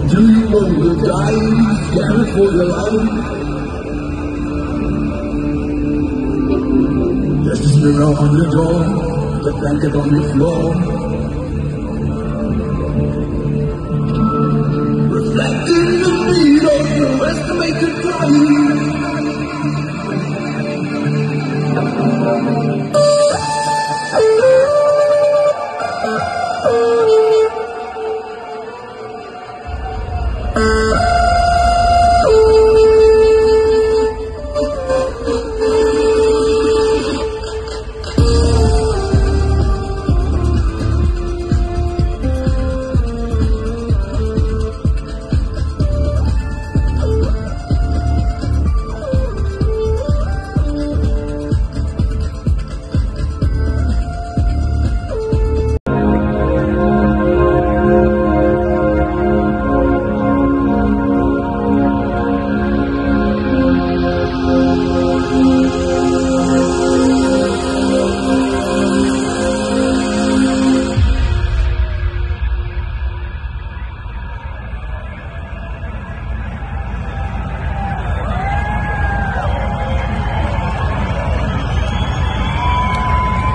Or do you want to die scared for your life? There's this mirror on the door, the blanket on the floor. Reflecting the need of the estimated time.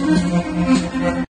よろしくお願いします。